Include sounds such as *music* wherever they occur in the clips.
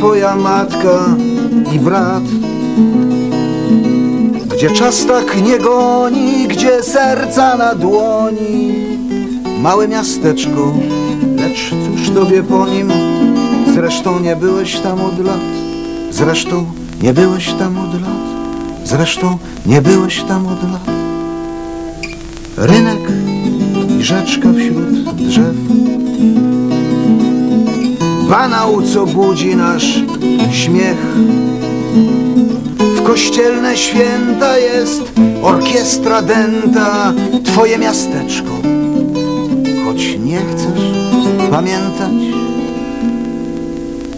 twoja matka i brat. Gdzie czas tak nie goni, gdzie serca na dłoni. Małe miasteczko, lecz cóż tobie po nim? Zresztą nie byłeś tam od lat. Zresztą nie byłeś tam od lat. Zresztą nie byłeś tam od lat. Rynek i rzeczka wśród drzew. Banał, co budzi nasz śmiech. W kościelne święta jest orkiestra dęta, twoje miasteczko. Choć nie chcesz pamiętać,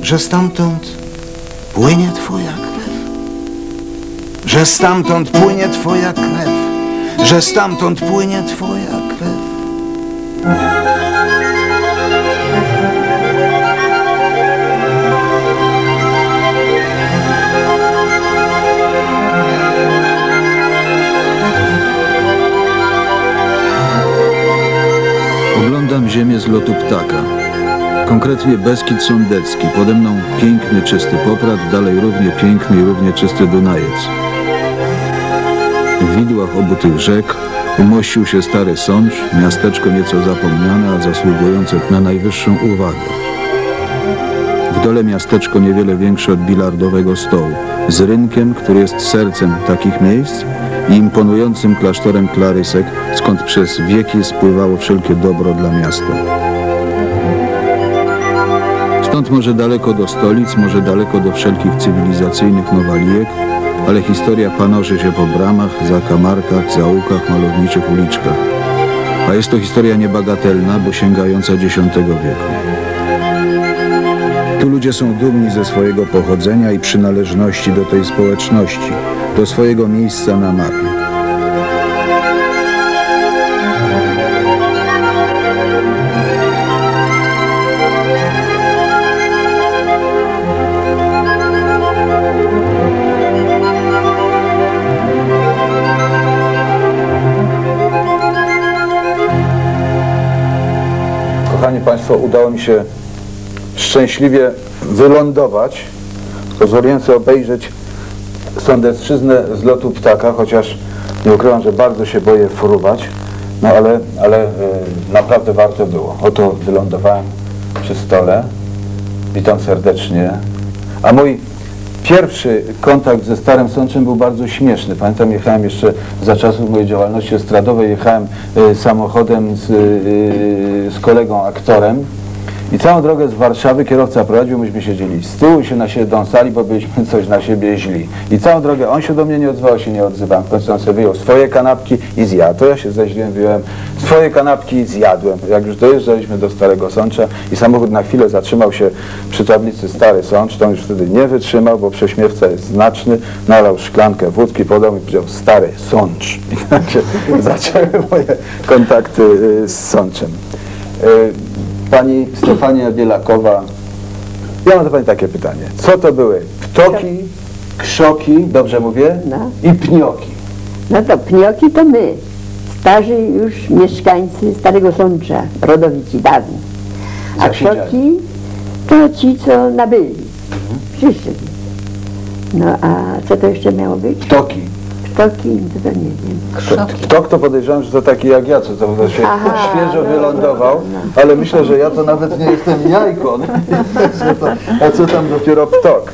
że stamtąd płynie twoja krew. Że stamtąd płynie twoja krew. Że stamtąd płynie twoja krew. Ziemię z lotu ptaka. Konkretnie Beskid Sądecki. Pode mną piękny, czysty Poprad, dalej równie piękny i równie czysty Dunajec. W widłach obu tych rzek umościł się stary Sącz, miasteczko nieco zapomniane, a zasługujące na najwyższą uwagę. W dole miasteczko niewiele większe od bilardowego stołu, z rynkiem, który jest sercem takich miejsc i imponującym klasztorem Klarysek, skąd przez wieki spływało wszelkie dobro dla miasta. Stąd może daleko do stolic, może daleko do wszelkich cywilizacyjnych nowalijek, ale historia panorzy się po bramach, zakamarkach, zaułkach, malowniczych uliczkach. A jest to historia niebagatelna, bo sięgająca X wieku. Tu ludzie są dumni ze swojego pochodzenia i przynależności do tej społeczności, do swojego miejsca na mapie. Kochani Państwo, udało mi się szczęśliwie wylądować, pozwoliłem sobie obejrzeć Sądecczyznę z lotu ptaka, chociaż nie ukrywam, że bardzo się boję fruwać, no ale, ale e, naprawdę warto było. Oto wylądowałem przy stole. Witam serdecznie. A mój pierwszy kontakt ze Starym Sączem był bardzo śmieszny. Pamiętam, jechałem jeszcze za czasów mojej działalności estradowej, jechałem e, samochodem z, e, z kolegą aktorem i całą drogę z Warszawy kierowca prowadził, myśmy siedzieli z tyłu i się na siebie dąsali, bo byliśmy *laughs* coś na siebie źli. I całą drogę on się do mnie nie odzywał, się nie odzywałem. W końcu on sobie wyjął swoje kanapki i zjadł. To ja się zeźliłem, wyjąłem swoje kanapki i zjadłem. Jak już dojeżdżaliśmy do Starego Sącza i samochód na chwilę zatrzymał się przy tablicy Stary Sącz, to on już wtedy nie wytrzymał, bo prześmiewca jest znaczny, nalał szklankę wódki, podał mi i powiedział Stary Sącz. *laughs* I tak się *laughs* zaczęły moje kontakty y, z Sączem. Pani Stefania Bielakowa, ja mam do Pani takie pytanie. Co to były ptoki, krzoki, dobrze mówię, No. i pnioki? No to pnioki to my, starzy już mieszkańcy Starego Sącza, rodowici dawni. A krzoki to ci, co nabyli, przyszli. No a co to jeszcze miało być? Ptoki. Ptoki, to, nie wiem. Kto- Ptok to podejrzewam, że to taki jak ja, co to się Aha, *laughs* świeżo no, wylądował, ale myślę, że ja to nawet nie jestem jajko. Co *laughs* to- A co tam dopiero ptok?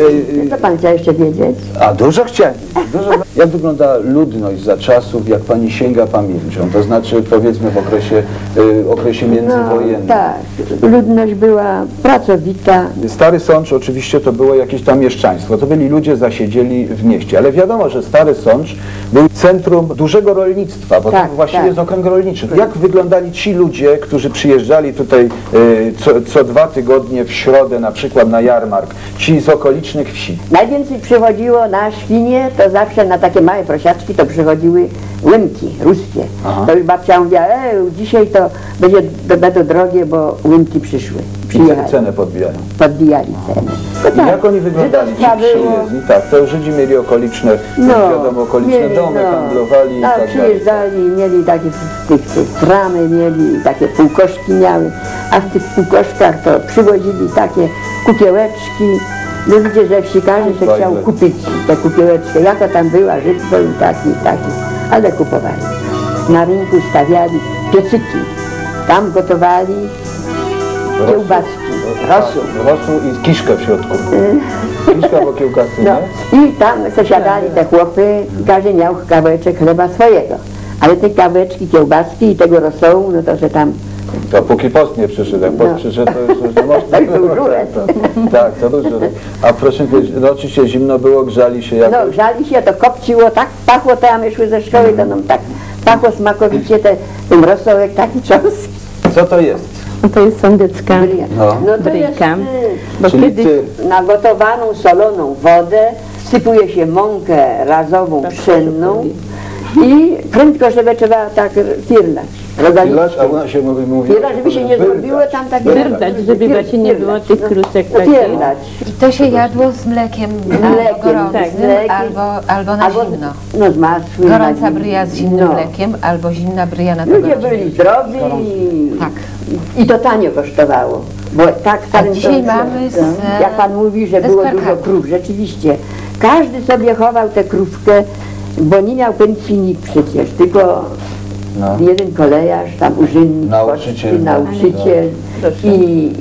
Ej, ej, Co pan chciał jeszcze wiedzieć? A dużo chciałem. Dużo... *laughs* Jak wygląda ludność za czasów, jak pani sięga pamięcią? To znaczy powiedzmy w okresie, y, okresie międzywojennym. tak, ludność była pracowita, Stary Sącz oczywiście to było jakieś tam mieszczaństwo, to byli ludzie zasiedzieli w mieście, ale wiadomo, że Stary Sącz był centrum dużego rolnictwa, bo Tak, to właściwie tak. jest okręg rolniczy. Jak wyglądali ci ludzie, którzy przyjeżdżali tutaj y, co, co dwa tygodnie w środę na przykład na jarmark, ci z okolicznych wsi? Najwięcej przychodziło na świnie, to zawsze na takie małe prosiaczki to przychodziły łymki ruskie. Aha. To już babcia mówiła, e, dzisiaj to będzie, to będą drogie, bo łymki przyszły. I Przyjechali, cenę podbijają. podbijali cenę. No I tak, jak oni wyglądali, ci przyjezdni? Tak, to Żydzi mieli okoliczne, wiadomo, okoliczne mieli, domy, no. handlowali i Tak, tak przyjeżdżali, mieli takie tych, tych tramy, mieli takie półkoszki miały, a w tych półkoszkach to przywozili takie kukiełeczki. No widzicie, że wsi każdy się Tak, chciał tak. kupić tę kukiełeczkę. Jaka tam była, Żyd był taki, taki, ale kupowali. Na rynku stawiali piecyki. Tam gotowali kiełbaski, rosół. Rosół i kiszkę w środku. *laughs* Kiszka po kiełbasce, No. I tam zasiadali te chłopy i każdy miał kawałeczek chleba swojego. Ale te kawałeczki kiełbaski i tego rosołu, no to że tam To póki post nie przyszedł, jak post No. przyszedł, to już, już nie można. *laughs* *laughs* Tak, to już żurek. Tak, to żurek. A proszę no oczywiście zimno było, grzali się jak... No, grzali się, to kopciło, tak pachło, to ja my szły ze szkoły, to nam tak pachło smakowicie, te, ten rosołek taki cząstki. Co to jest? No to jest sądecka No. No to jest y, Bo Czyli kiedyś ty, na gotowaną, soloną wodę sypuje się mąkę razową, pszenną i prędko, żeby trzeba tak firlać. Filacz, a u nas się mówi, mówi Firlać, żeby się nie zrobiło tam tak wyrdać, żeby właśnie nie było tych krusek takich. Firlać. I to się jadło z mlekiem, mlekiem, gorącym, tak, z mlekiem. albo, albo na Albo zimno. no z masłem. Gorąca bryja z zimnym no. mlekiem, albo zimna bryja na to Ludzie byli zdrowi i, Tak. i to tanio kosztowało. Bo tak starym dzisiaj to- mamy z, e, Jak pan mówi, że było dużo krów, rzeczywiście. Każdy sobie chował tę krówkę, bo nie miał pensji przecież, tylko No. jeden kolejarz, tam urzędnik, Nauczyciel, poczty, i,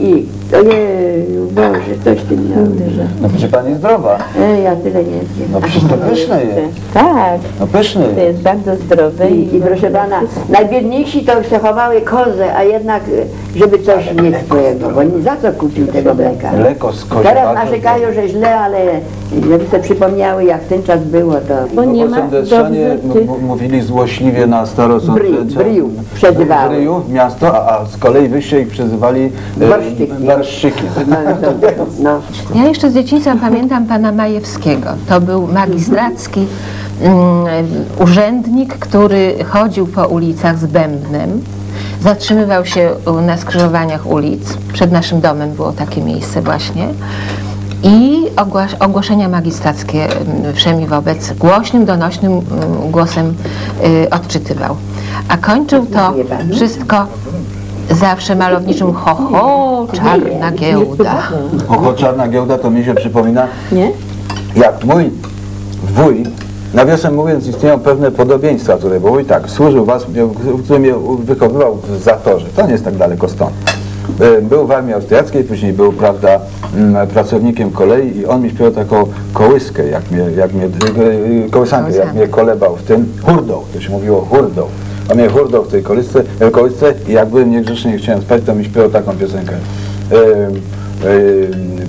i ojej, Boże, coś ty miał. No przecież pani zdrowa. E, ja tyle nie wiem. No przecież to pyszne jest. Tak, No pyszne to jest. jest bardzo zdrowe I, I proszę pana, najbiedniejsi to se chowały kozę, a jednak, e, żeby coś mieć swojego, bo nie za co kupił tego mleka. Mleko z kozią Teraz narzekają, że źle, ale żeby sobie przypomniały, jak ten czas było, to Bo nie ma sądeczanie mówili złośliwie na starosądece. Bryj- bryjów przezywały. Bryjów, miasto, a, a z kolei wyście ich przezywali e, Barszczyki. barszczyki. no, Ja jeszcze z dzieciństwa pamiętam pana Majewskiego. To był magistracki mm, urzędnik, który chodził po ulicach z bębnem. Zatrzymywał się na skrzyżowaniach ulic. Przed naszym domem było takie miejsce właśnie. I ogłasz, ogłoszenia magistrackie mm, wszemi wobec głośnym, donośnym mm, głosem y, odczytywał. A kończył to wszystko zawsze malowniczym ho, ho, czarna giełda. Oho, czarna giełda to mi się przypomina, Nie? jak mój wuj, nawiasem mówiąc, istnieją pewne podobieństwa tutaj, bo wuj tak, służył was, który mnie wychowywał w Zatorze, to nie jest tak daleko stąd. Był w armii austriackiej, później był, prawda, mm, pracownikiem kolei i on mi śpiewał taką kołyskę, jak mnie, jak mnie, e, kołysankę, jak mnie kolebał w tym, hurdą, to się mówiło hurdą. On mnie hurdą w tej kołysce, e, kołysce i jak byłem niegrzecznie nie chciałem spać, to mi śpiewał taką piosenkę. E, e,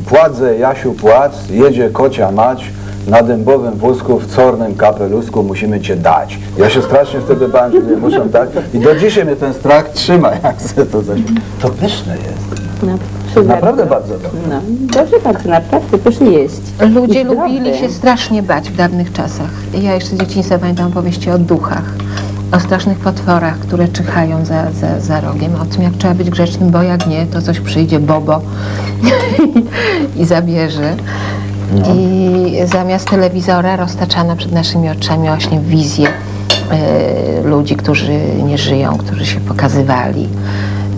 Pładzę, Jasiu, płacz, jedzie kocia mać, na dębowym wózku, w czornym kapelusku musimy cię dać. Ja się strasznie wtedy bałem, że mnie muszą dać i do dzisiaj mnie ten strach trzyma, *laughs* jak se to zaś... To pyszne jest. No, Naprawdę bardzo dobre. No, dobrze bardzo, naprawdę pysznie jest. Ludzie I lubili się strasznie bać w dawnych czasach. Ja jeszcze z dzieciństwa pamiętam opowieści o duchach, o strasznych potworach, które czyhają za, za, za rogiem, o tym jak trzeba być grzecznym, bo jak nie, to coś przyjdzie bobo *laughs* i zabierze. I zamiast telewizora roztaczano przed naszymi oczami właśnie wizje e, ludzi, którzy nie żyją, którzy się pokazywali,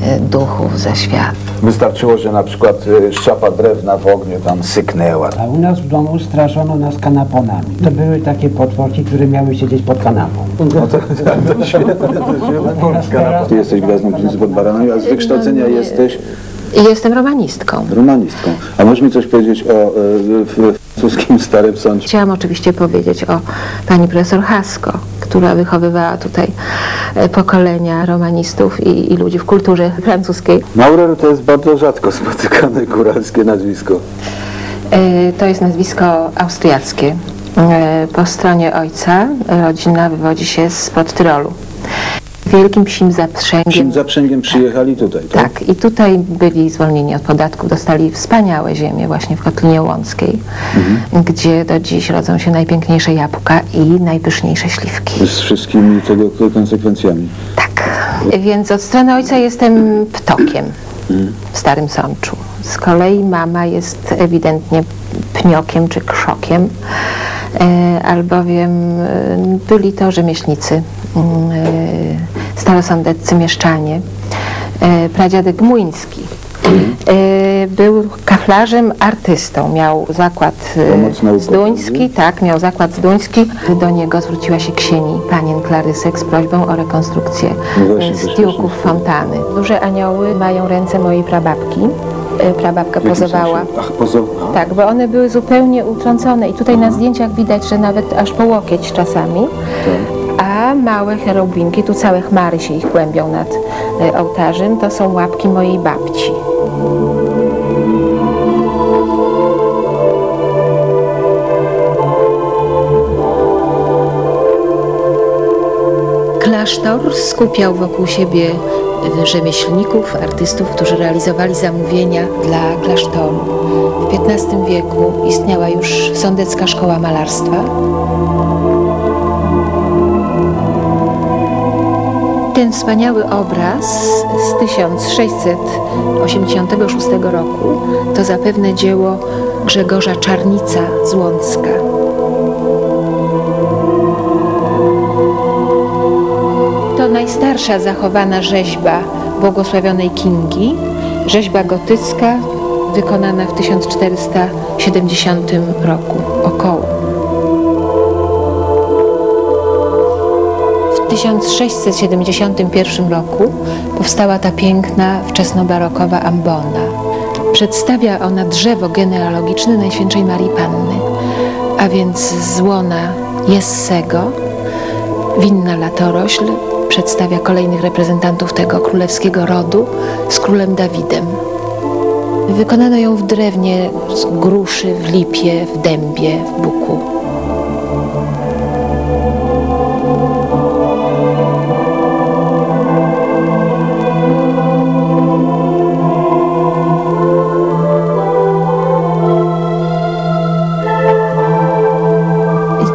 e, duchów ze świata. Wystarczyło, że na przykład y, szczapa drewna w ogniu tam syknęła. A u nas w domu straszono nas kanaponami. To były takie potworki, które miały siedzieć pod kanapą. No to, *laughs* to, to świetne, to świetne Polska. Ty jesteś gwiazdą Princi pod Baranami, a z wykształcenia jesteś I jestem romanistką. romanistką. A możesz mi coś powiedzieć o w- francuskim Starym Sądzie? Chciałam oczywiście powiedzieć o pani profesor Hasko, która wychowywała tutaj e, pokolenia romanistów i, i ludzi w kulturze francuskiej. Maurer to jest bardzo rzadko spotykane góralskie nazwisko. E, To jest nazwisko austriackie. E, Po stronie ojca rodzina wywodzi się z Tyrolu. Wielkim psim zaprzęgiem. Czym zaprzęgiem przyjechali tutaj, tak? Tak, i tutaj byli zwolnieni od podatków, dostali wspaniałe ziemie właśnie w Kotlinie Łąckiej, gdzie do dziś rodzą się najpiękniejsze jabłka i najpyszniejsze śliwki. Z wszystkimi tego konsekwencjami. Tak, więc od strony ojca jestem ptokiem w Starym Sączu. Z kolei mama jest ewidentnie pniokiem czy krzokiem, e, albowiem e, byli to rzemieślnicy, mm, e, starosądeccy mieszczanie. E, pradziadek Młyński Y, Był kaflarzem, artystą. Miał zakład naukowa, zduński, tak, miał zakład zduński. Do niego zwróciła się ksieni panien Klarysek z prośbą o rekonstrukcję No y, tiuków fontanny. Duże anioły mają ręce mojej prababki. Prababka pozowała. Ach, pozowała. Tak, bo one były zupełnie utrącone i tutaj na zdjęciach widać, że nawet aż po łokieć czasami. A małe cherubinki, tu całe chmary się ich kłębią nad e, ołtarzem, to są łapki mojej babci. Klasztor skupiał wokół siebie e, rzemieślników, artystów, którzy realizowali zamówienia dla klasztoru. W XV wieku istniała już sądecka szkoła malarstwa. Ten wspaniały obraz z 1686 roku to zapewne dzieło Grzegorza Czarnica z Łącka. To najstarsza zachowana rzeźba błogosławionej Kingi, rzeźba gotycka wykonana w 1470 roku około. W 1671 roku powstała ta piękna wczesnobarokowa ambona. Przedstawia ona drzewo genealogiczne Najświętszej Marii Panny, a więc z łona Jessego, Winna latorośl przedstawia kolejnych reprezentantów tego królewskiego rodu z królem Dawidem. Wykonano ją w drewnie z gruszy, w lipie, w dębie, w buku.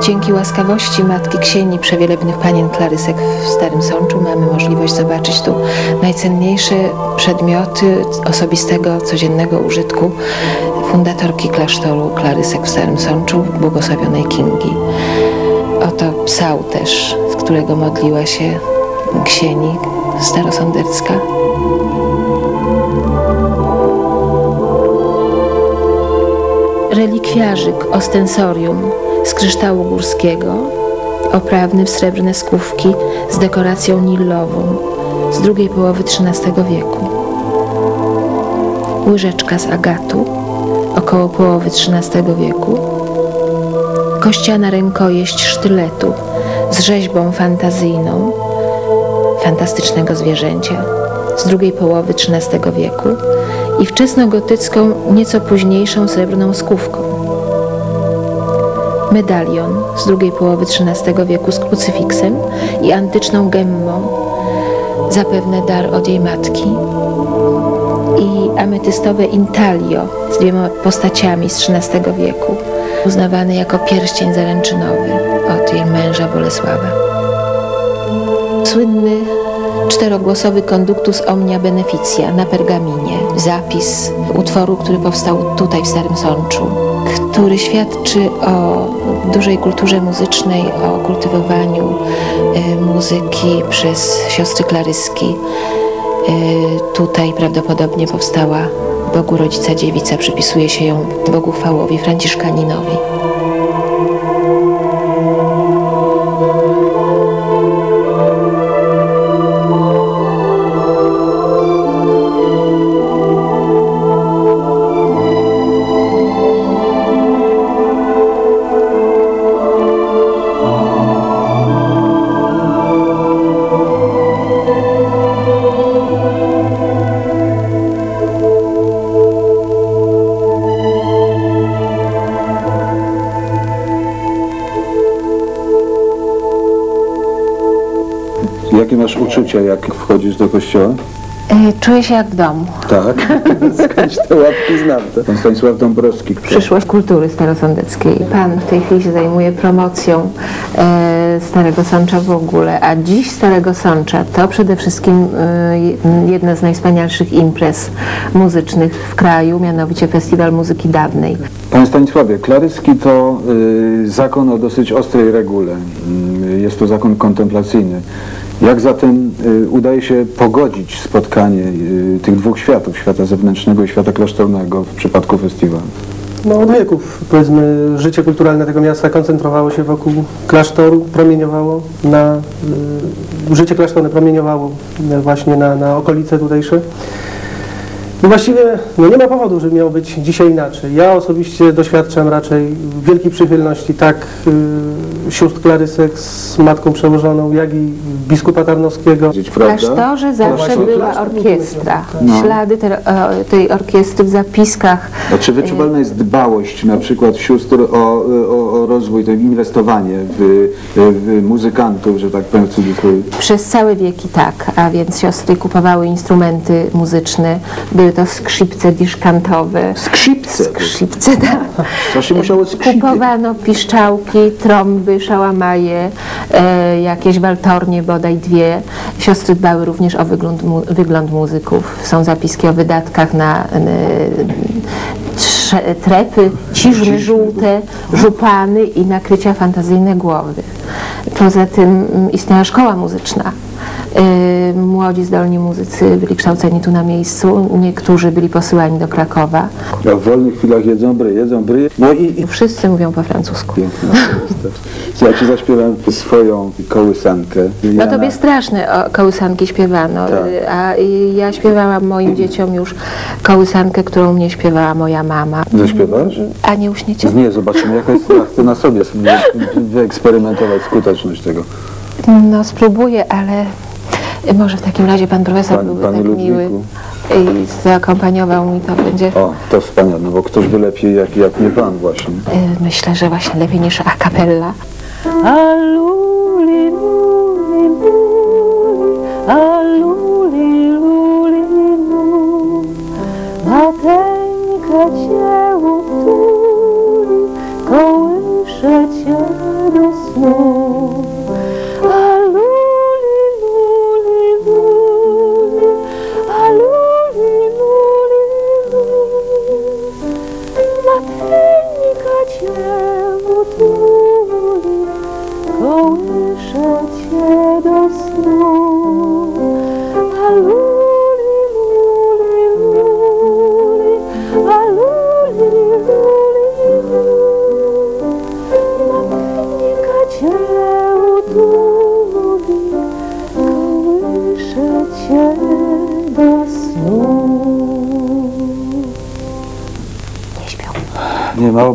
Dzięki łaskawości Matki Księgi Przewielebnych Panien Klarysek w Starym Sączu mamy możliwość zobaczyć tu najcenniejsze przedmioty osobistego, codziennego użytku fundatorki klasztoru Klarysek w Starym Sączu, błogosławionej Kingi. Oto psał też, z którego modliła się Ksieni Starosądecka. relikwiarzyk ostensorium z kryształu górskiego, oprawny w srebrne skówki z dekoracją nilową z drugiej połowy XIII wieku. Łyżeczka z agatu około połowy XIII wieku. Kościana rękojeść sztyletu z rzeźbą fantazyjną fantastycznego zwierzęcia z drugiej połowy XIII wieku i wczesnogotycką, nieco późniejszą srebrną skówką. Medalion z drugiej połowy XIII wieku z krucyfiksem i antyczną gemmą, zapewne dar od jej matki. I ametystowe intaglio z dwiema postaciami z XIII wieku, uznawany jako pierścień zaręczynowy od jej męża Bolesława. Słynny czterogłosowy konduktus omnia beneficia na pergaminie, zapis utworu, który powstał tutaj w Starym Sączu, który świadczy o dużej kulturze muzycznej, o kultywowaniu e, muzyki przez siostry Klaryski. E, tutaj prawdopodobnie powstała Bogu Rodzica Dziewica, przypisuje się ją Bogu Chwałowi Franciszkaninowi. Masz uczucia, jak wchodzisz do kościoła? Y, Czuję się jak w domu. Tak. *laughs* Skądś te łapki znam. Pan Stanisław Dąbrowski. Przyszłość kultury starosądeckiej. Pan w tej chwili się zajmuje promocją e, Starego Sącza w ogóle, a dziś Starego Sącza to przede wszystkim e, jedna z najwspanialszych imprez muzycznych w kraju, mianowicie Festiwal Muzyki Dawnej. Panie Stanisławie, klaryski to zakon o dosyć ostrej regule. Y, jest to zakon kontemplacyjny. Jak zatem y, udaje się pogodzić spotkanie y, tych dwóch światów, świata zewnętrznego i świata klasztornego w przypadku festiwalu? No od wieków, powiedzmy, życie kulturalne tego miasta koncentrowało się wokół klasztoru, promieniowało na, y, życie klasztorne promieniowało właśnie na, na okolice tutejsze. I właściwie no nie ma powodu, żeby miało być dzisiaj inaczej. Ja osobiście doświadczam raczej wielkiej przychylności tak y, sióstr Klarysek z matką przełożoną, jak i biskupa Tarnowskiego. W prawda? klasztorze zawsze właśnie była orkiestra. No. Ślady te, e, tej orkiestry w zapiskach. A czy wyczuwalna jest dbałość na przykład sióstr o, o, o rozwój, to inwestowanie w, w muzykantów, że tak powiem w cudzysłowie? Przez całe wieki tak, a więc siostry kupowały instrumenty muzyczne. Były to skrzypce diszkantowe. Skrzypce? Skrzypce, *laughs* tak. To się musiało skrzypieć. Kupowano piszczałki, trąby, szałamaje, e, jakieś waltornie, bodaj dwie. Siostry dbały również o wygląd, mu, wygląd muzyków. Są zapiski o wydatkach na e, trepy, ciżmy żółte, żupany i nakrycia fantazyjne głowy. Poza tym istniała szkoła muzyczna. E, Młodzi, zdolni muzycy byli kształceni tu na miejscu, niektórzy byli posyłani do Krakowa. A w wolnych chwilach jedzą bry, jedzą bry. No i, i Wszyscy mówią po francusku. piękna. Ja ci zaśpiewam swoją kołysankę. No Jana. tobie straszne o, kołysanki śpiewano, Tak. a ja śpiewałam moim dzieciom już kołysankę, którą mnie śpiewała moja mama. Zaśpiewasz? A nie uśniecie? Nie, zobaczymy jaka jest, chcę na sobie sobie *laughs* wyeksperymentować skuteczność tego. No spróbuję, ale może w takim razie pan profesor Pan- byłby panie tak miły Ludwiku. i zakompaniował mi to będzie. O, to wspaniale, no bo któż by lepiej jak, jak nie pan właśnie. y, Myślę, że właśnie lepiej niż a cappella. Aluli, luli, luli, aluli, luli, lu. Mateńka cię utuli, kołysze cię do snu.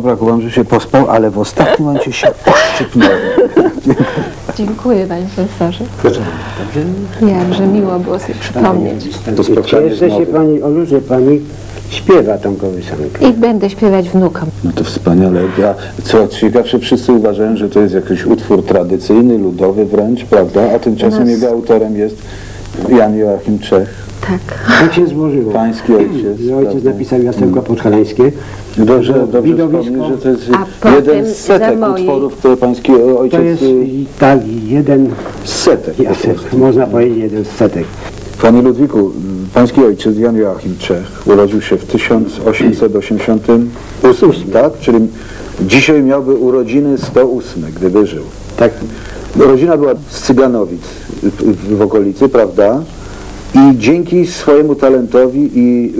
Brakowało, że się pospał, ale w ostatnim momencie się oszczypnąłem. Dziękuję panie profesorze. Jakże miło było sobie przypomnieć. Cieszę się pani Olu, że pani śpiewa tą kołysankę. I będę śpiewać wnukom. No to wspaniale. Ja, co ciekawsze, wszyscy uważają, że to jest jakiś utwór tradycyjny, ludowy wręcz, prawda? A tymczasem Nas- jego autorem jest Jan Joachim Czech, Tak. Tak się złożyło. pański ojciec. Że ojciec prawda? napisał jasełko podhalańskie. Dobrze, dobrze Widowisko. że to jest A jeden z setek mojej- utworów, które pański ojciec... To jest tak jeden z setek. jasek, można powiedzieć jeden z setek. Panie Ludwiku, pański ojciec Jan Joachim Czech urodził się w 1888, tak? Czyli dzisiaj miałby urodziny 108, gdyby żył. Tak. Rodzina była z Cyganowic w, w okolicy, prawda? I dzięki swojemu talentowi i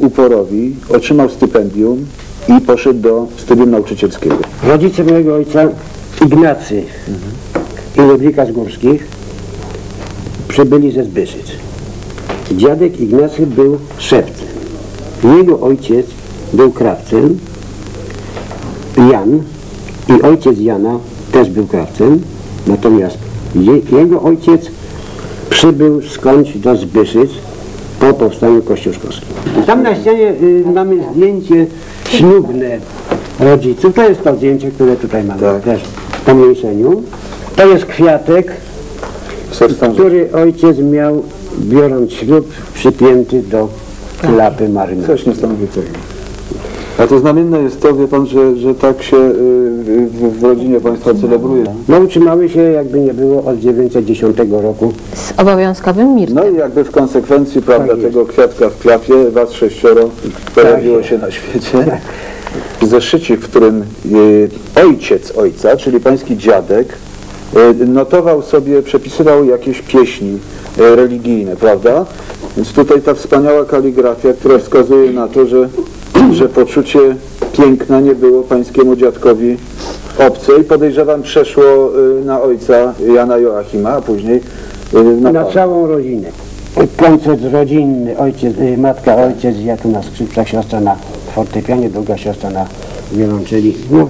y, uporowi otrzymał stypendium i poszedł do studium nauczycielskiego. Rodzice mojego ojca, Ignacy i Ludwika z Górskich, przybyli ze Zbyszyc. Dziadek Ignacy był szewcem. Jego ojciec był krawcem, Jan i ojciec Jana też był krawcem, natomiast je, jego ojciec przybył skądś do Zbyszyc po powstaniu kościuszkowskim. Tam na ścianie y, mamy zdjęcie ślubne rodziców. To jest to zdjęcie, które tutaj mamy Tak. też w pomniejszeniu. To jest kwiatek, który ojciec miał biorąc ślub przypięty do klapy marynarki. Coś niesamowitego. A to znamienne jest to, wie pan, że, że tak się y, w, w rodzinie państwa celebruje. No utrzymały się jakby nie było od 910 roku. Z obowiązkowym mirtem. No i jakby w konsekwencji, prawda, Tak tego kwiatka w klapie, was sześcioro pojawiło się na świecie. *laughs* Zeszycik, w którym y, ojciec ojca, czyli pański dziadek, e, notował sobie, przepisywał jakieś pieśni religijne, prawda? Więc tutaj ta wspaniała kaligrafia, która wskazuje na to, że, że poczucie piękna nie było pańskiemu dziadkowi obce i podejrzewam przeszło e, na ojca Jana Joachima, a później e, na Na całą rodzinę. Koncert rodzinny, ojciec, y, matka, ojciec, ja tu na skrzypcach, siostra na fortepianie, druga siostra na wiolonczeli. No,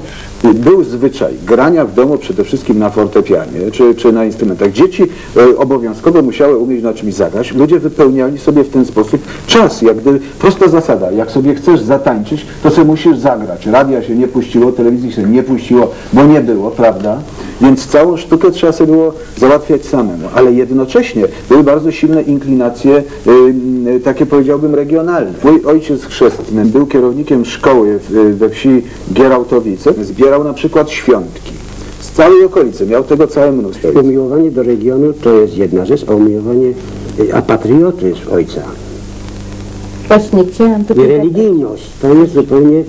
Był zwyczaj grania w domu przede wszystkim na fortepianie czy, czy na instrumentach. Dzieci e, obowiązkowo musiały umieć na czymś zagrać. Ludzie wypełniali sobie w ten sposób czas. Jak gdy, prosta zasada, jak sobie chcesz zatańczyć, to sobie musisz zagrać. Radia się nie puściło, telewizji się nie puściło, bo nie było, prawda? Więc całą sztukę trzeba sobie było załatwiać samemu. Ale jednocześnie były bardzo silne inklinacje, y, y, takie powiedziałbym regionalne. Mój ojciec chrzestny był kierownikiem szkoły w, we wsi Gierałtowice. Zbierał na przykład świątki z całej okolicy. Miał tego całe mnóstwo. umiłowanie do regionu to jest jedna rzecz, a umiłowanie, a patriotyzm ojca Właśnie chciałam i tutaj... religijność to jest zupełnie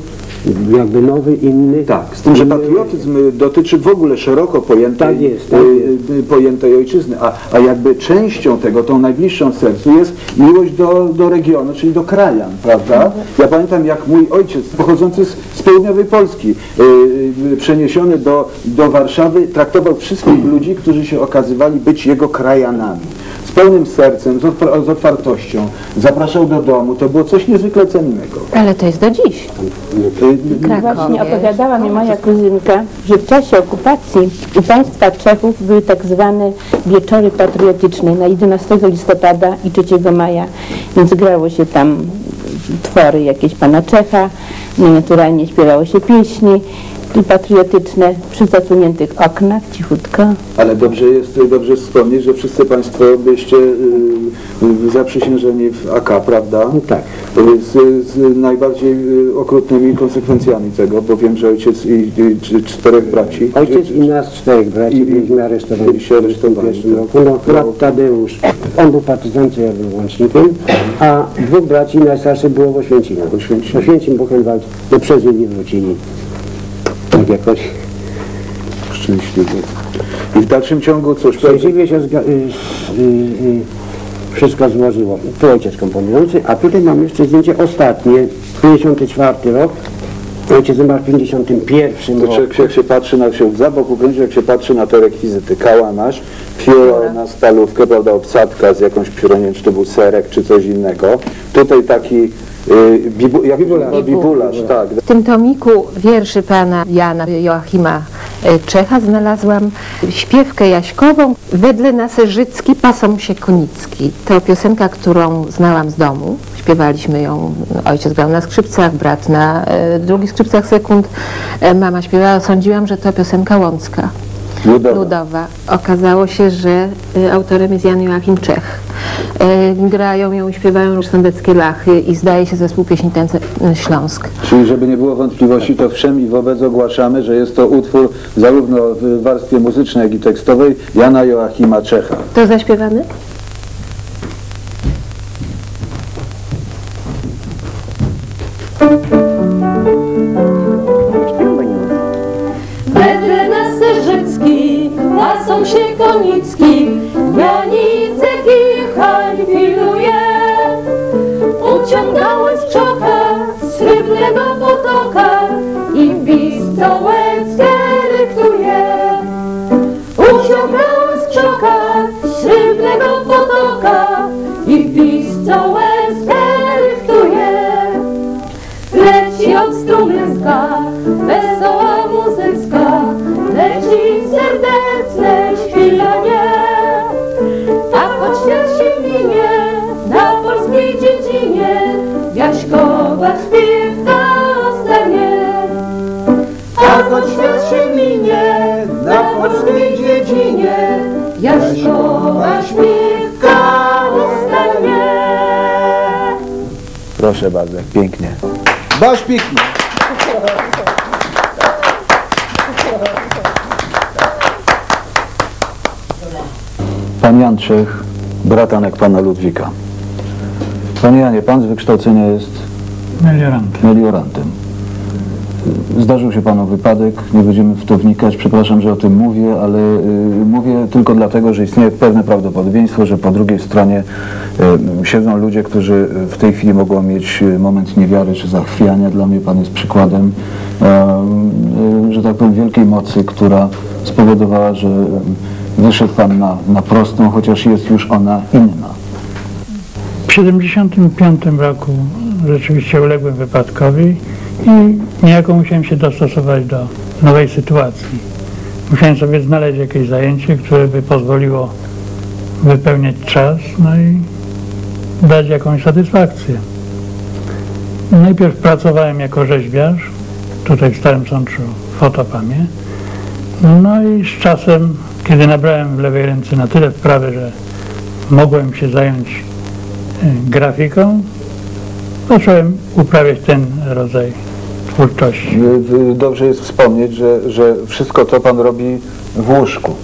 jakby nowy, inny. Tak, z tym, że patriotyzm y, dotyczy w ogóle szeroko pojętej, Tak jest, tak y, jest. y, pojętej ojczyzny, a, a jakby częścią tego, tą najbliższą sercu jest miłość do, do regionu, czyli do krajan, prawda? Ja pamiętam jak mój ojciec, pochodzący z, z południowej Polski, y, y, przeniesiony do, do Warszawy, traktował wszystkich *clears throat* ludzi, którzy się okazywali być jego krajanami. Z pełnym sercem, z, otwar- z otwartością, zapraszał do domu, to było coś niezwykle cennego. Ale to jest do dziś. Krakowie. Właśnie opowiadała mi moja kuzynka, że w czasie okupacji u państwa Czechów były tak zwane wieczory patriotyczne na 11 listopada i 3 maja, więc grało się tam twory jakieś pana Czecha, no naturalnie śpiewało się pieśni patriotyczne przy zasuniętych oknach, cichutko. Ale dobrze jest, dobrze wspomnieć, że wszyscy Państwo byście y, y, zaprzysiężeni w AK, prawda? No tak. Y, Z, z najbardziej y, okrutnymi konsekwencjami tego, bo wiem, że ojciec i, i czterech braci. Ojciec i nas czterech braci I- byliśmy aresztowani byli się w aresztowani, 1951 tak. roku. No, brat Tadeusz, on był partyzantem, ja był łącznikiem, a dwóch braci, najstarszy było w Oświęcimiu. W Oświęcimiu, Oświęcim Buchenwald, no przez nie wrócili. Tak jakoś. Szczęśliwie. I w dalszym ciągu, cóż, pewnie- Szczęśliwie się zga- y, y, y, wszystko złożyło. Tu ojciec komponujący, a tutaj mam jeszcze zdjęcie ostatnie, 54 rok. Ojciec zmarł w 51 to roku. człowiek jak się patrzy na się za boku kręci, jak się patrzy na te rekwizyty, kałamarz, pióro na stalówkę, prawda, obsadka z jakąś piórą, nie wiem, czy to był serek, czy coś innego. Tutaj taki bibu, jak, Bibularz. No, bibularz, tak. W tym tomiku wierszy pana Jana Joachima e, Czecha znalazłam śpiewkę jaśkową Wedle Naserzycki pasą się konicki. To piosenka, którą znałam z domu. Śpiewaliśmy ją, ojciec grał na skrzypcach, brat na e, drugich skrzypcach sekund, e, mama śpiewała. Sądziłam, że to piosenka łącka. Ludowa. Ludowa. Okazało się, że y, autorem jest Jan Joachim Czech. Y, grają ją, śpiewają sądeckie lachy i zdaje się zespół pieśni y, Śląsk. Czyli żeby nie było wątpliwości, to wszem i wobec ogłaszamy, że jest to utwór zarówno w warstwie muzycznej, jak i tekstowej Jana Joachima Czecha. To zaśpiewany? Koniecki. Baś piknik. Pan Jan Czech, bratanek pana Ludwika. Panie Janie, pan z wykształcenia jest Meliorantem. meliorantem. Zdarzył się panu wypadek, nie będziemy w to wnikać, przepraszam, że o tym mówię, ale y, mówię tylko dlatego, że istnieje pewne prawdopodobieństwo, że po drugiej stronie y, siedzą ludzie, którzy w tej chwili mogą mieć y, moment niewiary czy zachwiania. Dla mnie pan jest przykładem, y, y, że tak powiem, wielkiej mocy, która spowodowała, że wyszedł pan na, na prostą, chociaż jest już ona inna. W 75 roku rzeczywiście uległem wypadkowi i niejako musiałem się dostosować do nowej sytuacji. Musiałem sobie znaleźć jakieś zajęcie, które by pozwoliło wypełniać czas, no i dać jakąś satysfakcję. Najpierw pracowałem jako rzeźbiarz, tutaj w Starym Sączu Fotopamie. No i z czasem, kiedy nabrałem w lewej ręce na tyle wprawy, że mogłem się zająć y, grafiką, zacząłem uprawiać ten rodzaj twórczości. Y, y, Dobrze jest wspomnieć, że, że wszystko to pan robi w łóżku.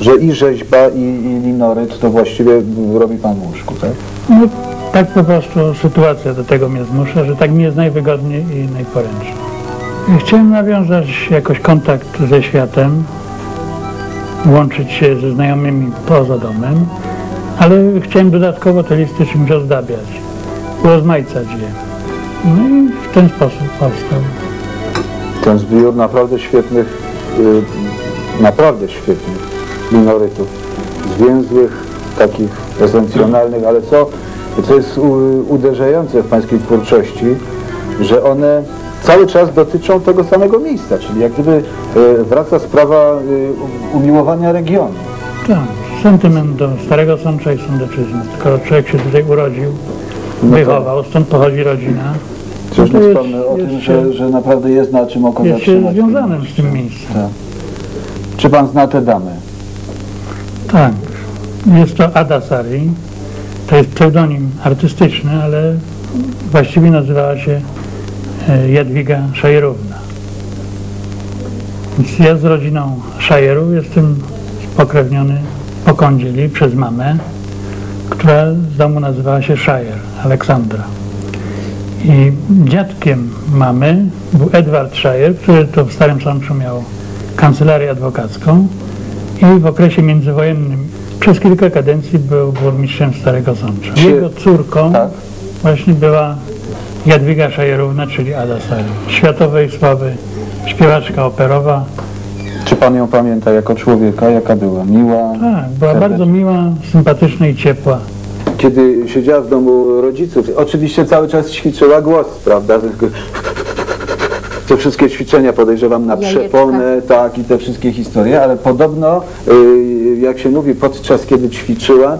Że i rzeźba, i, i linoryt to właściwie robi pan w łóżku, tak? No, tak po prostu sytuacja do tego mnie zmusza, że tak mi jest najwygodniej i najporęczniej. Chciałem nawiązać jakoś kontakt ze światem, łączyć się ze znajomymi poza domem, ale chciałem dodatkowo te listy czymś ozdabiać, urozmaicać je. No i w ten sposób powstał. Ten zbiór naprawdę świetnych, y, naprawdę świetnych linorytów. Zwięzłych, takich esencjonalnych, ale co, co jest uderzające w pańskiej twórczości, że one cały czas dotyczą tego samego miejsca, czyli jak gdyby y, wraca sprawa y, umiłowania regionu. Tak, sentyment do Starego Sącza i Sądeczyzny. Skoro człowiek się tutaj urodził, No tak. wychował, stąd pochodzi rodzina, To nie jest- wspomnę o tym, jest że, że naprawdę jest na czym oko jest się zatrzymać. związanym z tym miejscem. Tak. Czy pan zna tę damę? Tak, jest to Ada Sari. To jest pseudonim artystyczny, ale właściwie nazywała się e, Jadwiga Szajerówna. Więc ja z rodziną Szajerów jestem spokrewniony po kądzieli przez mamę, która z domu nazywała się Szajer, Aleksandra. I dziadkiem mamy był Edward Szajer, który to w Starym Sączu miał kancelarię adwokacką i w okresie międzywojennym przez kilka kadencji był burmistrzem Starego Sącza. Jego córką Tak. właśnie była Jadwiga Szajerówna, czyli Ada Sary. Światowej sławy śpiewaczka operowa. Czy pan ją pamięta jako człowieka? Jaka była? Miła? Tak, była Serdecznie. bardzo miła, sympatyczna i ciepła. Kiedy siedziała w domu rodziców, oczywiście cały czas ćwiczyła głos, prawda? Te wszystkie ćwiczenia podejrzewam na przeponę, tak, i te wszystkie historie, ale podobno, y, jak się mówi, podczas kiedy ćwiczyła,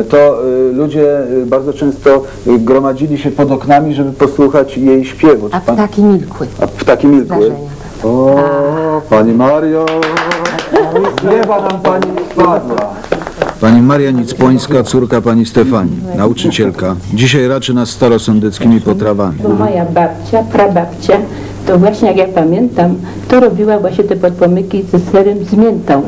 y, to y, ludzie y, bardzo często gromadzili się pod oknami, żeby posłuchać jej śpiewu. A ptaki milkły. A ptaki milkły? Zdarzenia, O, Pani Mario, z nieba nam Pani spadła. Pani Maria Nicpońska, córka pani Stefanii, nauczycielka. Dzisiaj raczy nas starosądeckimi potrawami. Bo moja babcia, prababcia, to właśnie jak ja pamiętam, to robiła właśnie te podpomyki ze serem z miętą.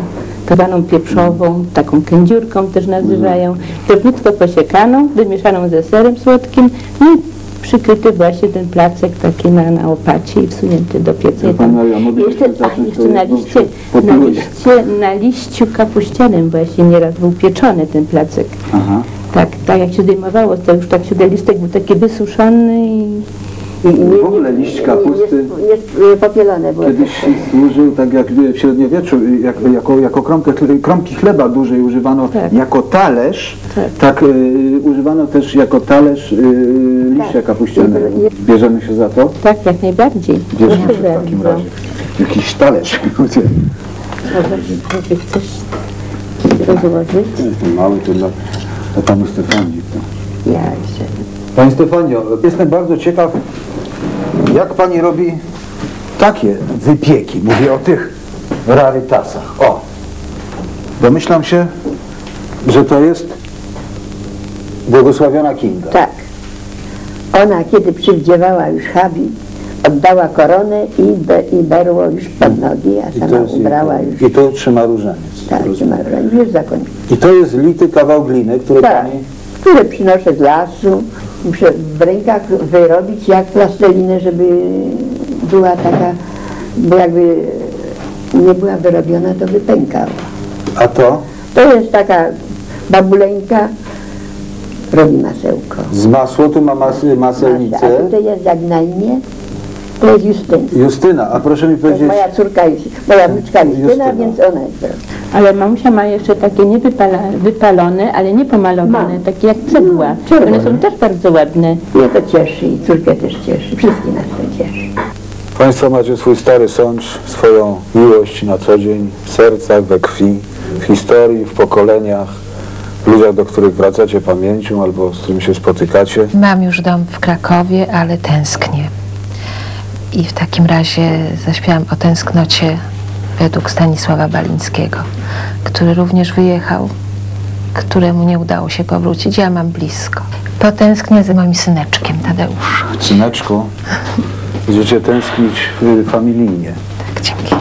Pieprzową, taką kędziurką też nazywają. Drobniutko posiekaną, wymieszaną ze serem słodkim no i przykryty właśnie ten placek taki na, na opacie i wsunięty do pieca. Maria, mogę jeszcze, zacząć, jeszcze na liście, na liście, na liściu kapuścianym właśnie nieraz był pieczony ten placek. Aha. Tak, tak jak się zdejmowało, to już tak się ten listek był taki wysuszony i W ogóle liść kapusty y, popielone było. kiedyś służył, tak jak w średniowieczu, jak, jako, jako kromkę, kromki chleba dłużej używano Tak. jako talerz, Tak. tak, y, używano też jako talerz y, liścia kapuścianego. Bierzemy się za to? tak jak najbardziej. Bierzemy się w takim razie. Jakiś talerz. *laughs* Żeby coś rozłożyć. Mały to dla, dla Pani Stefanii. Ja się. Pani Stefanio, jestem bardzo ciekaw, jak Pani robi takie wypieki. Mówię o tych rarytasach. O! Domyślam się, że to jest błogosławiona Kinga. Tak. Ona, kiedy przywdziewała już habi, oddała koronę i, be, i berło już pod nogi, a sama jest, ubrała już. I to trzyma różaniec. Tak, rozumiem. już zakończyła. I to jest lity kawał gliny, który Tak, Pani... które przynoszę z lasu. Muszę w rękach wyrobić jak plastelinę, żeby była taka, bo jakby nie była wyrobiona, to wypękała. A to? To jest taka babuleńka, robi masełko. Z masło tu ma masy, A maselnicę. tutaj jest jak na imię, to jest Justyna. Justyna, a proszę mi To jest powiedzieć, moja córka, moja wnuczka Justyna, Justyna. więc ona jest. Ale mamusia ma jeszcze takie niewypala, wypalone, ale nie pomalowane, Ma. takie jak cegła. No. One są też bardzo ładne. Mnie to cieszy i córkę też cieszy. Wszystkich nas to cieszy. Państwo macie swój stary sącz, swoją miłość na co dzień, w sercach, we krwi, w historii, w pokoleniach, w ludziach, do których wracacie pamięcią albo z którymi się spotykacie. Mam już dom w Krakowie, ale tęsknię. I w takim razie zaśpiewam o tęsknocie według Stanisława Balińskiego, który również wyjechał, któremu nie udało się powrócić. Ja mam blisko. Potęsknię za moim syneczkiem Tadeuszem. Syneczku, będziecie tęsknić y, familijnie. Tak, dzięki.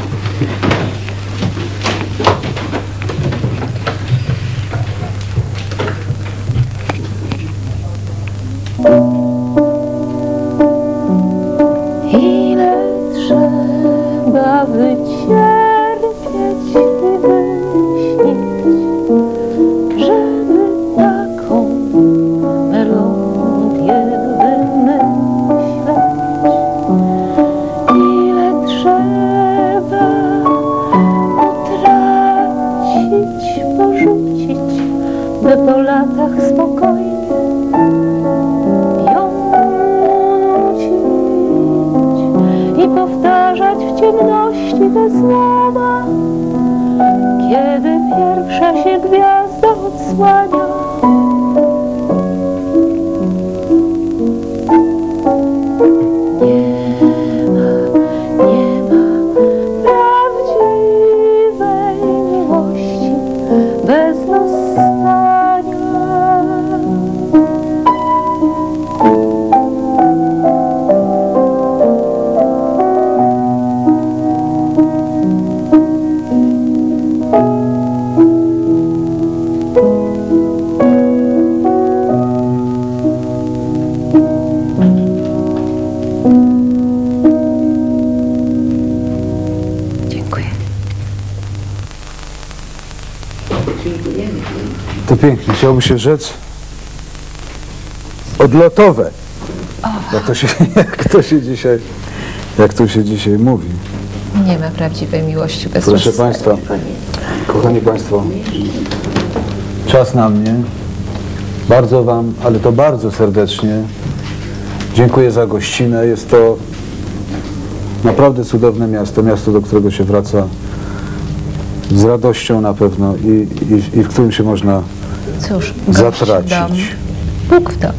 To pięknie, chciałoby się rzec odlotowe. Jak to się, *laughs* jak to się dzisiaj, jak to się dzisiaj mówi. Nie ma prawdziwej miłości bez Proszę. Państwa, kochani Państwo, czas na mnie. Bardzo Wam, ale to bardzo serdecznie dziękuję za gościnę. Jest to naprawdę cudowne miasto, miasto, do którego się wraca z radością na pewno i, i, i w którym się można Cóż, zatracić. Bóg w dom.